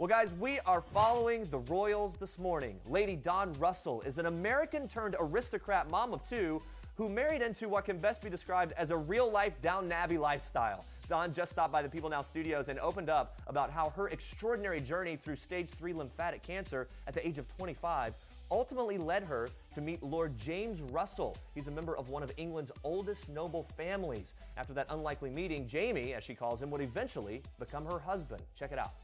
Well, guys, we are following the Royals this morning. Lady Dawn Russell is an American turned aristocrat mom of two who married into what can best be described as a real life Downton Abbey lifestyle. Dawn just stopped by the People Now studios and opened up about how her extraordinary journey through stage 3 lymphatic cancer at the age of 25 ultimately led her to meet Lord James Russell. He's a member of one of England's oldest noble families. After that unlikely meeting, Jamie, as she calls him, would eventually become her husband. Check it out.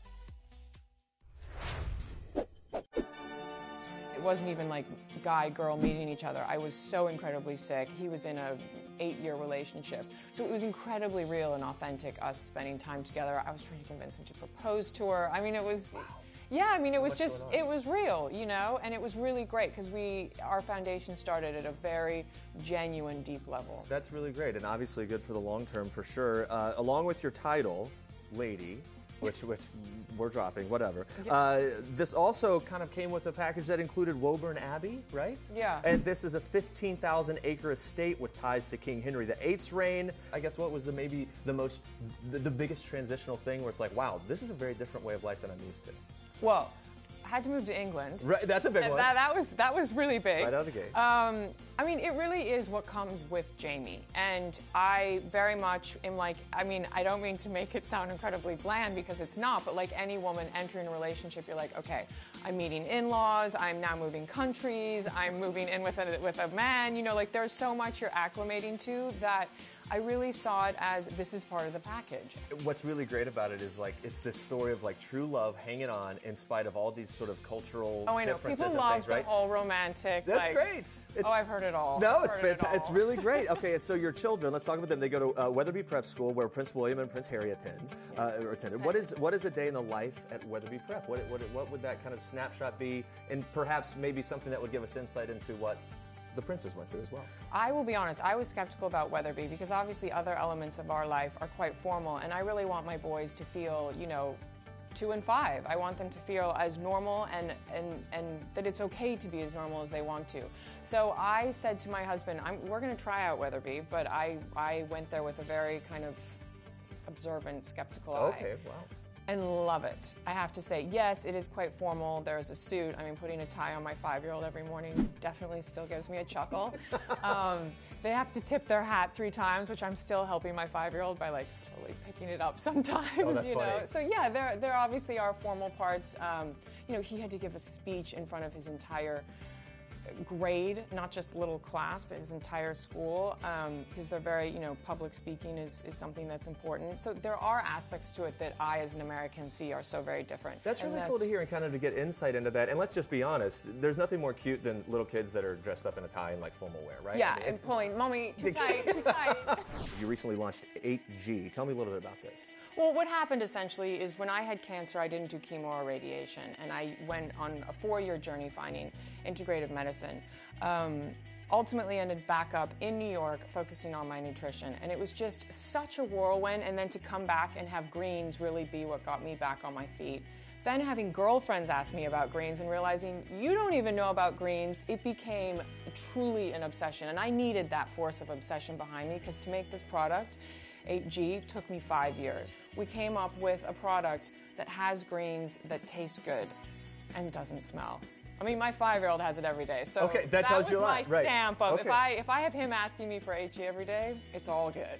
Wasn't even like guy girl meeting each other. I was so incredibly sick. He was in a eight year relationship. So it was incredibly real and authentic us spending time together. I was trying to convince him to propose to her. I mean it was. Yeah, I mean so it was just it was real, you know, and it was really great because we our foundation started at a very genuine deep level. That's really great and obviously good for the long term for sure. Uh, along with your title, lady, which which we're dropping, whatever. Uh, this also kind of came with a package that included Woburn Abbey, right? Yeah. And this is a 15,000 acre estate with ties to King Henry VIII's reign. I guess what was the maybe the most the, the biggest transitional thing where it's like, wow, this is a very different way of life than I'm used to. Well, had to move to England. Right, that's a big one. That, that, was that was really big. Right out of the gate. Um, I mean, it really is what comes with Jamie, and I very much am like. I mean, I don't mean to make it sound incredibly bland because it's not, but like any woman entering a relationship, you're like, okay, I'm meeting in-laws, I'm now moving countries, I'm moving in with a with a man. You know, like there's so much you're acclimating to that I really saw it as this is part of the package. What's really great about it is like it's this story of like true love hanging on in spite of all these sort of cultural oh I know people love things, right? the whole romantic. That's like, great. Oh, I've heard it all. No, I've it's fantastic. It it's really great. Okay, and so your children. Let's talk about them. They go to uh, Wetherby Prep School, where Prince William and Prince Harry attend uh, or attended. What is what is a day in the life at Wetherby Prep? What, what what would that kind of snapshot be? And perhaps maybe something that would give us insight into what the princes went through as well. I will be honest, I was skeptical about Wetherby because obviously other elements of our life are quite formal, and I really want my boys to feel, you know, two and five. I want them to feel as normal and, and, and that it's okay to be as normal as they want to. So I said to my husband, we're going to try out Wetherby, but I, I went there with a very kind of observant, skeptical okay, eye. Okay, wow and love it. I have to say, yes, it is quite formal. There's a suit. I mean, putting a tie on my five-year-old every morning definitely still gives me a chuckle. um, they have to tip their hat three times, which I'm still helping my five-year-old by like slowly picking it up sometimes. Oh, you know, so yeah, there there obviously are formal parts. Um, you know, he had to give a speech in front of his entire grade, not just little class, but his entire school, because um, they're very, you know, public speaking is, is something that's important. So there are aspects to it that I, as an American, see are so very different. That's really that's, cool to hear and kind of to get insight into that. And let's just be honest, there's nothing more cute than little kids that are dressed up in a tie and like formal wear, right? Yeah, I mean, and pulling, mommy, too tight, too tight. You recently launched 8G. Tell me a little bit about this. Well, what happened essentially is when I had cancer, I didn't do chemo or radiation, and I went on a four-year journey finding integrative medicine. Um, ultimately ended back up in New York focusing on my nutrition. And it was just such a whirlwind. And then to come back and have greens really be what got me back on my feet. Then having girlfriends ask me about greens and realizing you don't even know about greens, it became truly an obsession. And I needed that force of obsession behind me because to make this product, 8G took me five years. We came up with a product that has greens that taste good and doesn't smell. I mean, my five-year-old has it every day, so okay, that, that tells you a lot. my stamp of okay. if I if I have him asking me for 8G every day, it's all good.